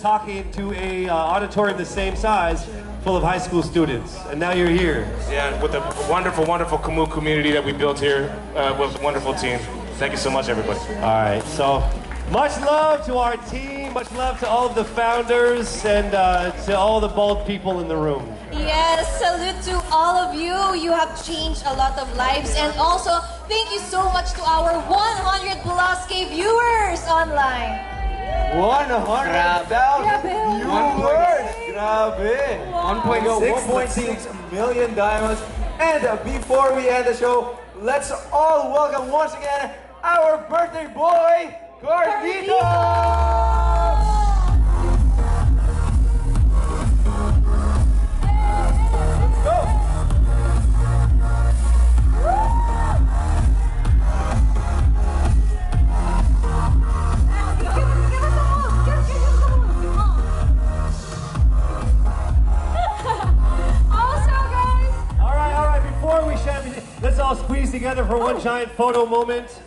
talking to a uh, auditorium the same size full of high school students, and now you're here. Yeah, with a wonderful, wonderful Kumu community that we built here uh, with a wonderful team. Thank you so much, everybody. All right, so much love to our team, much love to all of the founders, and uh, to all the bald people in the room. Yes, salute to all of you. You have changed a lot of lives. And also, thank you so much to our 100 plus K viewers online. 100,000 viewers! Grabe! 1.6 1.6 million diamonds. And uh, before we end the show, let's all welcome once again our birthday boy, Carlito! Let's all squeeze together for one oh. giant photo moment.